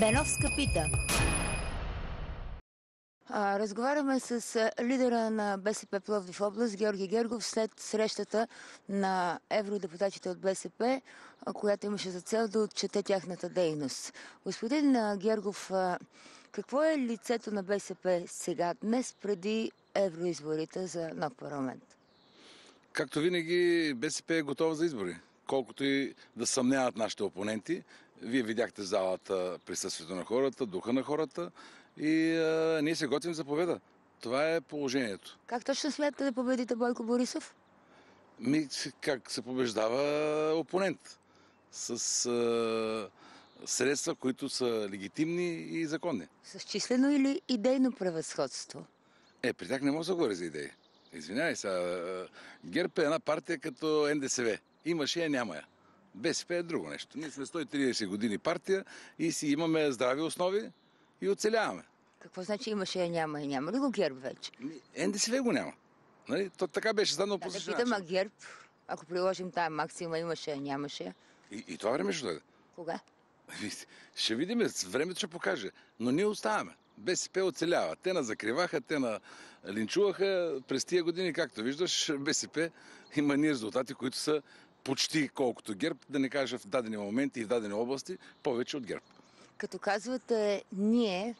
Беновска пита. А, разговаряме с а, лидера на БСП Пловдив област Георги Гергов след срещата на евродепутатите от БСП, а, която имаше за цел да отчете тяхната дейност. Господин а, Гергов, а, какво е лицето на БСП сега, днес, преди евроизборите за нов парламент? Както винаги, БСП е готова за избори. Колкото и да съмняват нашите опоненти, вие видяхте залата, присъствието на хората, духа на хората и а, ние се готвим за победа. Това е положението. Как точно смятате да победите Бойко Борисов? Ми, как се побеждава опонент? С а, средства, които са легитимни и законни. С числено или идейно превъзходство? Е, при тях не може да говори за идеи. Извинявай сега. ГЕРБ е една партия като НДСВ. Имаше я, няма я. БСП е друго нещо. Ние сме 130 години партия и си имаме здрави основи и оцеляваме. Какво значи имаше я, няма и няма ли го ГЕРБ вече? НДСВ го няма. Нали? То така беше станало по Да, да същия питам, а начин. ГЕРБ, ако приложим тая максима, имаше нямаше. И, и това време ще дойде. Кога? Ще видим, времето ще покаже. Но ние оставаме. БСП оцелява. Те на закриваха, те на линчуваха. През тия години, както виждаш, БСП има ни резултати, които са почти колкото ГЕРБ, да не кажа в дадени моменти и в дадени области, повече от ГЕРБ. Като казвате ние,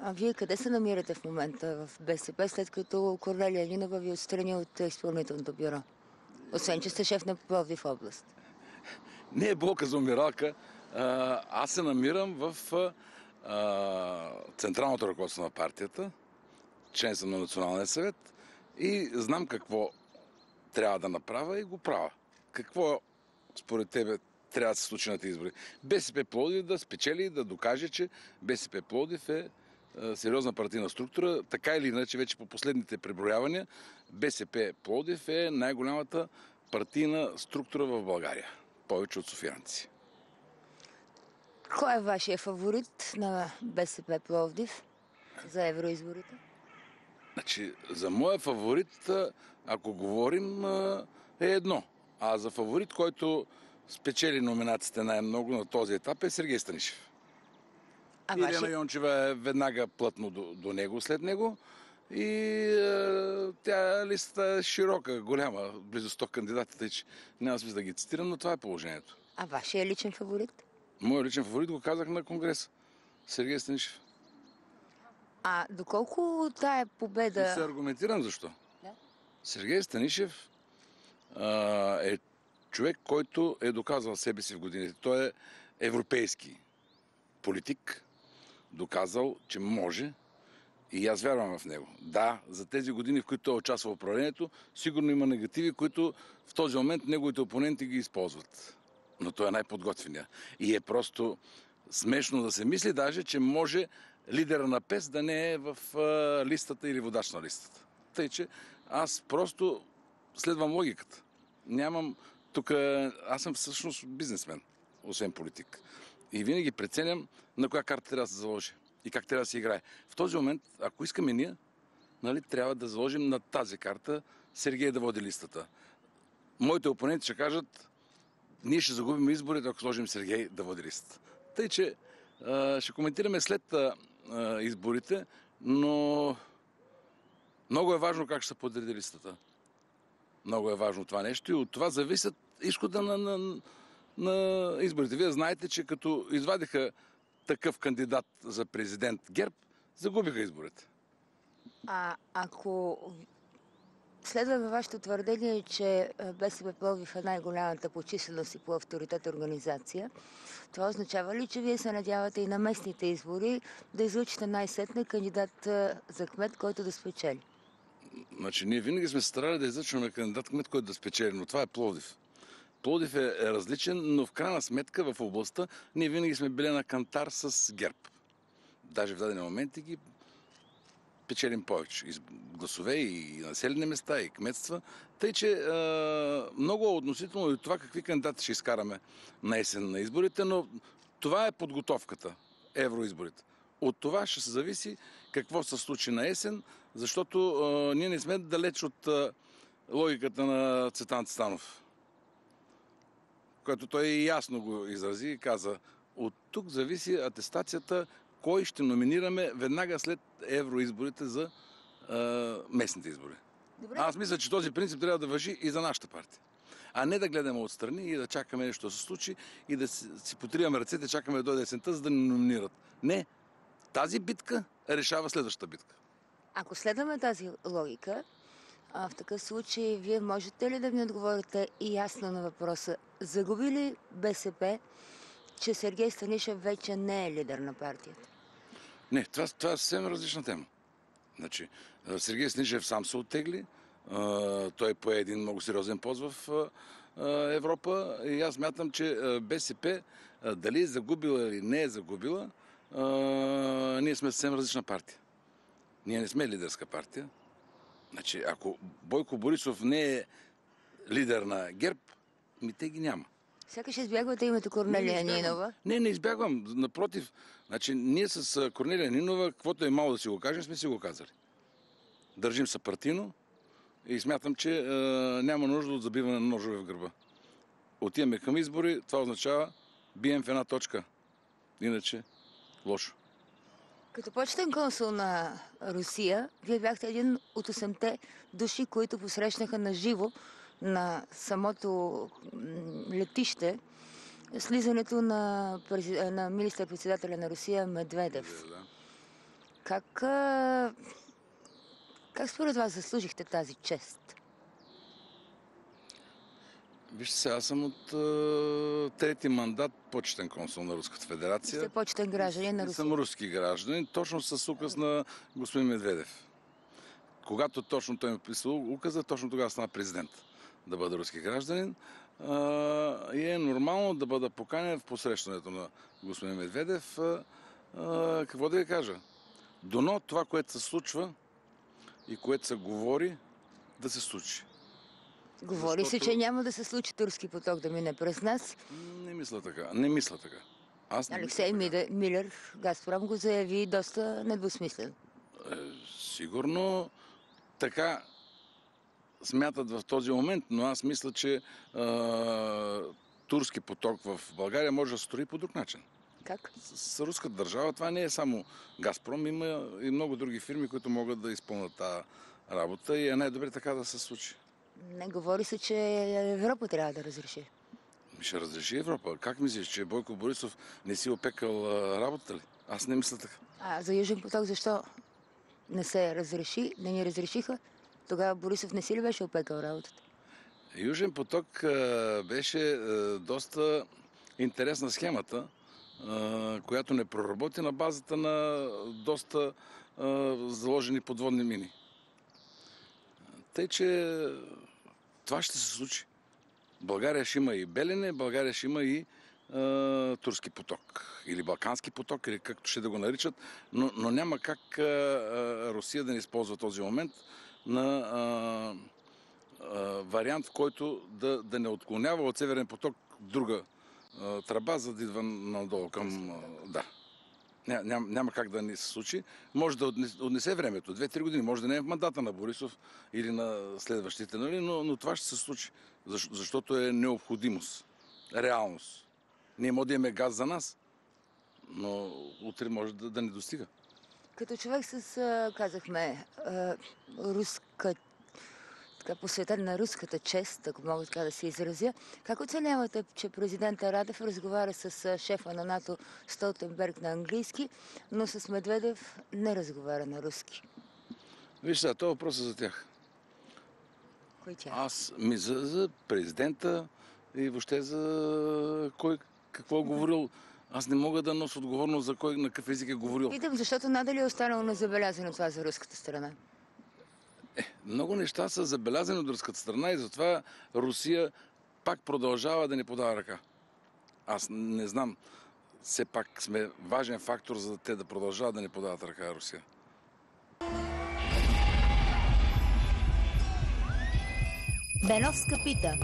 а вие къде се намирате в момента в БСП, след като Корнелия Нинова ви отстрани от изпълнителното бюро? Освен, че сте шеф на Пловдив област. Не е болка за умиралка. Аз се намирам в а, централното ръководство на партията, член съм на Националния съвет и знам какво трябва да направя и го правя. Какво според тебе трябва да се случи на тези избори? БСП Плодив да спечели и да докаже, че БСП Плодив е сериозна партийна структура. Така или иначе, вече по последните преброявания, БСП Плодив е най-голямата партийна структура в България. Повече от софиянци. Кой е вашия фаворит на БСП Пловдив за евроизборите? Значи, за моя фаворит, ако говорим, е едно. А за фаворит, който спечели номинациите най-много на този етап е Сергей Станишев. А Ирена вашия... Йончева е веднага плътно до, до него, след него. И а, тя листата е широка, голяма, близо 100 кандидати, тъй че няма смисъл да ги цитирам, но това е положението. А вашия личен фаворит? Моят личен фаворит го казах на конгрес. Сергей Станишев. А доколко тая И се победа... аргументирам защо. Да. Сергей Станишев е човек, който е доказал себе си в годините. Той е европейски политик, доказал, че може и аз вярвам в него. Да, за тези години, в които той участва в управлението, сигурно има негативи, които в този момент неговите опоненти ги използват. Но той е най-подготвения. И е просто смешно да се мисли даже, че може лидера на ПЕС да не е в листата или водач на листата. Тъй, че аз просто следвам логиката. Нямам... Тук аз съм всъщност бизнесмен, освен политик. И винаги преценям на коя карта трябва да се заложи и как трябва да се играе. В този момент, ако искаме ние, нали, трябва да заложим на тази карта Сергей да води листата. Моите опоненти ще кажат, ние ще загубим изборите, ако сложим Сергей да води листата. Тъй, че ще коментираме след изборите, но много е важно как ще се подреди листата. Много е важно това нещо и от това зависят изхода на, на, на изборите. Вие знаете, че като извадиха такъв кандидат за президент ГЕРБ, загубиха изборите. А ако следваме вашето твърдение, че БСП Пловдив е най-голямата по численост и по авторитет организация, това означава ли, че вие се надявате и на местните избори да излучите най-сетне кандидат за кмет, който да спечели? Значи, ние винаги сме се старали да излъчваме кандидат кмет, който да спечели, но това е Пловдив. Пловдив е, е различен, но в крайна сметка в областта ние винаги сме били на кантар с ГЕРБ. Даже в дадени моменти ги печелим повече. И гласове, и населени места, и кметства. Тъй, че е, много е относително и това какви кандидати ще изкараме на есен на изборите, но това е подготовката, евроизборите. От това ще се зависи какво се случи на есен, защото е, ние не сме далеч от е, логиката на Цветан Цветанов, който той ясно го изрази и каза от тук зависи атестацията, кой ще номинираме веднага след евроизборите за а, местните избори. Добре. Аз мисля, че този принцип трябва да въжи и за нашата партия. А не да гледаме отстрани и да чакаме нещо да се случи и да си, си потриваме ръцете, чакаме да дойде есента, за да ни номинират. Не. Тази битка решава следващата битка. Ако следваме тази логика, в такъв случай вие можете ли да ми отговорите и ясно на въпроса, загуби ли БСП, че Сергей Станишев вече не е лидер на партията? Не, това, това е съвсем различна тема. Значи, Сергей Снишев сам се оттегли. Той пое един много сериозен пост в Европа и аз мятам, че БСП дали е загубила или не е загубила, а, ние сме съвсем различна партия. Ние не сме лидерска партия. Значи, ако Бойко Борисов не е лидер на ГЕРБ, ми те ги няма. Сякаш избягвате името Корнелия Не, не. Нинова. Не, не избягвам. Напротив, значи, ние с Корнелия Нинова, каквото е мало да си го кажем, сме си го казали. Държим се партийно и смятам, че а, няма нужда от забиване на ножове в гърба. Отиваме към избори, това означава бием в една точка. Иначе лошо. Като почетен консул на Русия, вие бяхте един от 8-те души, които посрещнаха на живо на самото летище слизането на, на министър-председателя на Русия Медведев. Да. Как, как според вас заслужихте тази чест? Вижте се, аз съм от а, трети мандат почетен консул на Руската федерация. Сте почетен гражданин на Русия. съм руски гражданин, точно с указ на господин Медведев. Когато точно той ми писал указа, точно тогава стана президент да бъда руски гражданин. А, и е нормално да бъда поканен в посрещането на господин Медведев. А, а, какво да ви кажа? Доно това, което се случва и което се говори, да се случи. Говори се, защото- че няма да се случи турски поток да мине през нас. Не мисля така. Не мисля така. Аз не Алексей мисля така. Милер, Газпром го заяви доста недвусмислено. Е, Сигурно така смятат в този момент, но аз мисля, че а, турски поток в България може да се строи по друг начин. Как? С, с руската държава това не е само Газпром, има и много други фирми, които могат да изпълнят тази работа и е най-добре така да се случи. Не говори се, че Европа трябва да разреши. Ми Ще разреши Европа. Как мислиш, че Бойко Борисов не си опекал а, работата ли? Аз не мисля така. А за Южен поток защо не се разреши, не ни разрешиха? Тогава Борисов не си ли беше опекал работата? Южен поток а, беше а, доста интересна схемата, а, която не проработи на базата на доста заложени подводни мини. Тъй, че това ще се случи. България ще има и Белене, България ще има и а, Турски поток. Или Балкански поток, или както ще да го наричат. Но, но няма как а, а, Русия да не използва този момент на а, а, вариант, в който да, да не отклонява от Северен поток друга а, тръба, за да идва надолу към... А, да. Ня, ням, няма как да не се случи. Може да отнесе, времето. Две-три години. Може да не е в мандата на Борисов или на следващите, нали? но, но това ще се случи. Защо, защото е необходимост. Реалност. Ние може да имаме газ за нас, но утре може да, да не достига. Като човек с, казахме, а, руска, така посветен на руската чест, ако мога така да се изразя, как оценявате, че президента Радев разговаря с шефа на НАТО Столтенберг на английски, но с Медведев не разговаря на руски? Виж сега, това въпрос е за тях. Кой тя? Аз ми за, за президента и въобще за кой какво е говорил. Аз не мога да нося отговорност за кой на какъв език е говорил. Питам, защото надали е останало незабелязано това за руската страна. Много неща са забелязани от руската страна и затова Русия пак продължава да ни подава ръка. Аз не знам. Все пак сме важен фактор за те да продължават да ни подават ръка Русия. Беновска пита.